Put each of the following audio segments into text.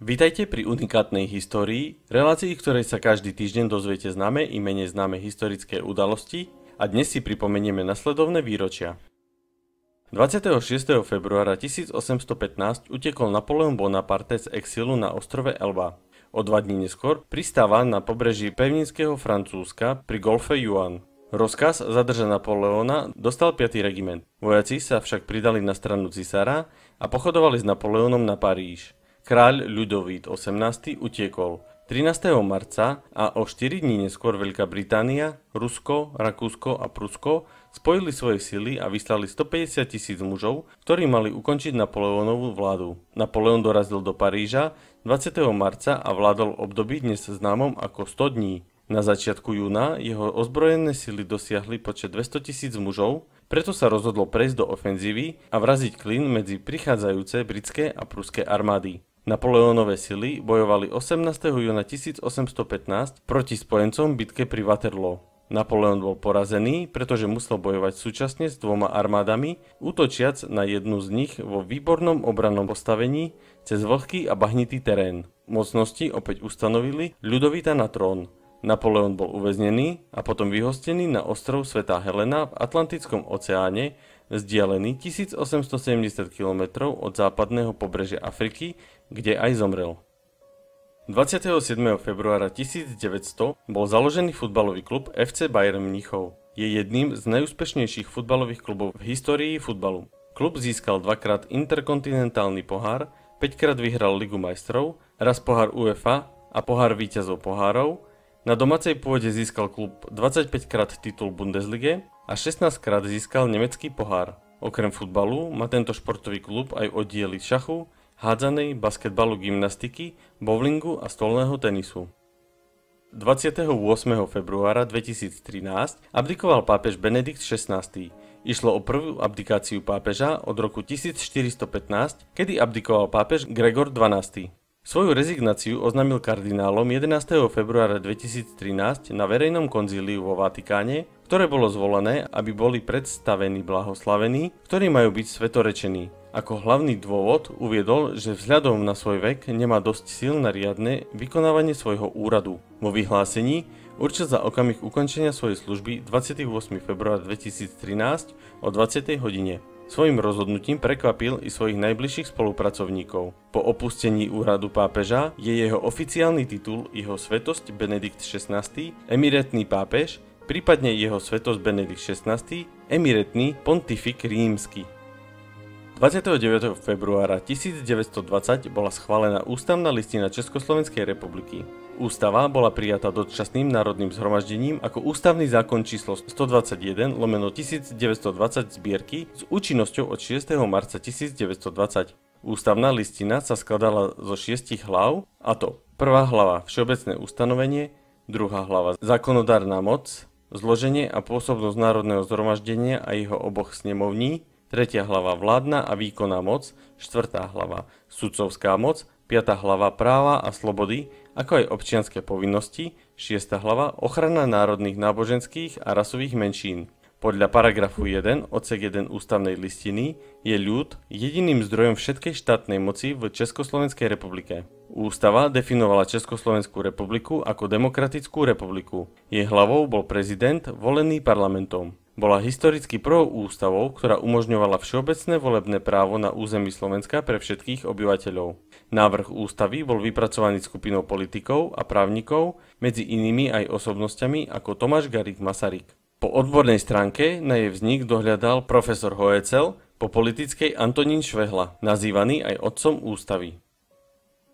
Vítajte pri unikátnej histórii, relácii, v ktorej sa každý týždeň dozviete známe i menej známe historické udalosti a dnes si pripomenieme nasledovné výročia. 26. februára 1815 utekol Napoleon Bonaparte z exilu na ostrove Elba. O dva dní neskôr pristáva na pobreží pevninského Francúzska pri golfe Yuan. Rozkaz zadržať Napoleona dostal 5. regiment. Vojaci sa však pridali na stranu cisára a pochodovali s Napoleónom na Paríž. Kráľ Ľudovít XVIII utiekol 13. marca a o 4 dní neskôr Veľká Británia, Rusko, Rakúsko a Prusko spojili svoje sily a vyslali 150 tisíc mužov, ktorí mali ukončiť Napoleónovú vládu. Napoleon dorazil do Paríža 20. marca a vládol období dnes známom ako 100 dní. Na začiatku júna jeho ozbrojené sily dosiahli počet 200 tisíc mužov, preto sa rozhodlo prejsť do ofenzívy a vraziť klin medzi prichádzajúce britské a pruské armády. Napoleónové sily bojovali 18. júna 1815 proti spojencom v bitke pri Waterloo. Napoleon bol porazený, pretože musel bojovať súčasne s dvoma armádami, útočiac na jednu z nich vo výbornom obrannom postavení cez vlhký a bahnitý terén. Mocnosti opäť ustanovili ľudovita na trón. Napoleon bol uväznený a potom vyhostený na ostrov Svetá Helena v Atlantickom oceáne, vzdialený 1870 km od západného pobrežia Afriky, kde aj zomrel. 27. februára 1900 bol založený futbalový klub FC Bayern Mnichov. Je jedným z najúspešnejších futbalových klubov v histórii futbalu. Klub získal dvakrát interkontinentálny pohár, 5 krát vyhral Ligu majstrov, raz pohár UEFA a pohár víťazov pohárov, na domácej pôde získal klub 25 krát titul Bundeslige a 16 krát získal nemecký pohár. Okrem futbalu má tento športový klub aj oddiely šachu, hádzanej, basketbalu, gymnastiky, bowlingu a stolného tenisu. 28. februára 2013 abdikoval pápež Benedikt XVI. Išlo o prvú abdikáciu pápeža od roku 1415, kedy abdikoval pápež Gregor XII. Svoju rezignáciu oznámil kardinálom 11. februára 2013 na verejnom konzíliu vo Vatikáne, ktoré bolo zvolené, aby boli predstavení blahoslavení, ktorí majú byť svetorečení. Ako hlavný dôvod uviedol, že vzhľadom na svoj vek nemá dosť síl na riadne vykonávanie svojho úradu. Vo vyhlásení určil za okamih ukončenia svojej služby 28. február 2013 o 20. hodine. Svojim rozhodnutím prekvapil i svojich najbližších spolupracovníkov. Po opustení úradu pápeža je jeho oficiálny titul jeho svetosť Benedikt XVI, emiretný pápež, prípadne jeho svetosť Benedikt XVI, emiretný pontifik rímsky. 29. februára 1920 bola schválená ústavná listina Československej republiky. Ústava bola prijatá dočasným národným zhromaždením ako ústavný zákon číslo 121 lomeno 1920 zbierky s účinnosťou od 6. marca 1920. Ústavná listina sa skladala zo šiestich hlav, a to prvá hlava Všeobecné ustanovenie, druhá hlava Zákonodárna moc, zloženie a pôsobnosť Národného zhromaždenia a jeho oboch snemovní, tretia hlava vládna a výkonná moc, štvrtá hlava sudcovská moc, piatá hlava práva a slobody ako aj občianské povinnosti, 6. hlava ochrana národných náboženských a rasových menšín. Podľa paragrafu 1 odsek 1 ústavnej listiny je ľud jediným zdrojom všetkej štátnej moci v Československej republike. Ústava definovala Československú republiku ako demokratickú republiku. Jej hlavou bol prezident volený parlamentom. Bola historicky prvou ústavou, ktorá umožňovala všeobecné volebné právo na území Slovenska pre všetkých obyvateľov. Návrh ústavy bol vypracovaný skupinou politikov a právnikov, medzi inými aj osobnosťami ako Tomáš Garik Masaryk. Po odbornej stránke na jej vznik dohľadal profesor Hoecel, po politickej Antonín Švehla, nazývaný aj otcom ústavy.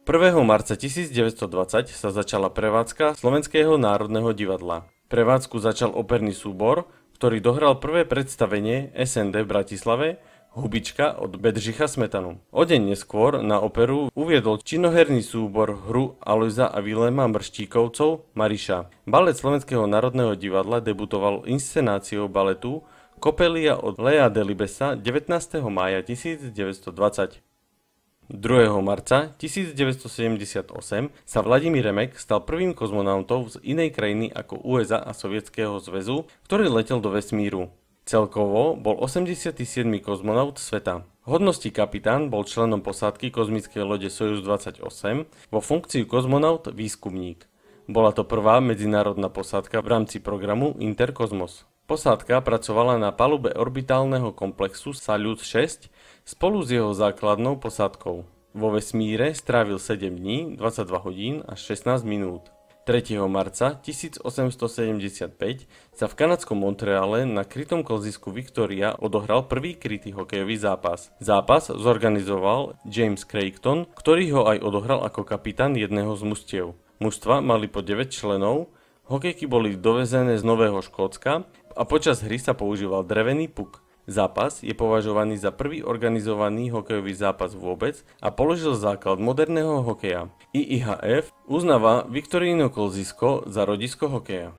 1. marca 1920 sa začala prevádzka Slovenského národného divadla. Prevádzku začal operný súbor, ktorý dohral prvé predstavenie SND v Bratislave Hubička od Bedřicha Smetanu. O deň neskôr na operu uviedol činoherný súbor hru Aloisa a Vilema Mrštíkovcov Mariša. Balet Slovenského národného divadla debutoval inscenáciou baletu Kopelia od Lea Delibesa 19. mája 1920. 2. marca 1978 sa Vladimír Remek stal prvým kozmonautom z inej krajiny ako USA a Sovietskeho zväzu, ktorý letel do vesmíru. Celkovo bol 87. kozmonaut sveta. Hodnosti kapitán bol členom posádky kozmickej lode Sojus 28, vo funkciu kozmonaut výskumník. Bola to prvá medzinárodná posádka v rámci programu Interkozmos. Posádka pracovala na palube orbitálneho komplexu Salyut 6 spolu s jeho základnou posádkou. Vo vesmíre strávil 7 dní, 22 hodín a 16 minút. 3. marca 1875 sa v kanadskom Montreale na krytom kolzisku Victoria odohral prvý krytý hokejový zápas. Zápas zorganizoval James Craigton, ktorý ho aj odohral ako kapitán jedného z mustiev. Mužstva mali po 9 členov, hokejky boli dovezené z Nového Škótska a počas hry sa používal drevený puk. Zápas je považovaný za prvý organizovaný hokejový zápas vôbec a položil základ moderného hokeja. IIHF uznáva Viktorino kolzisko za rodisko hokeja.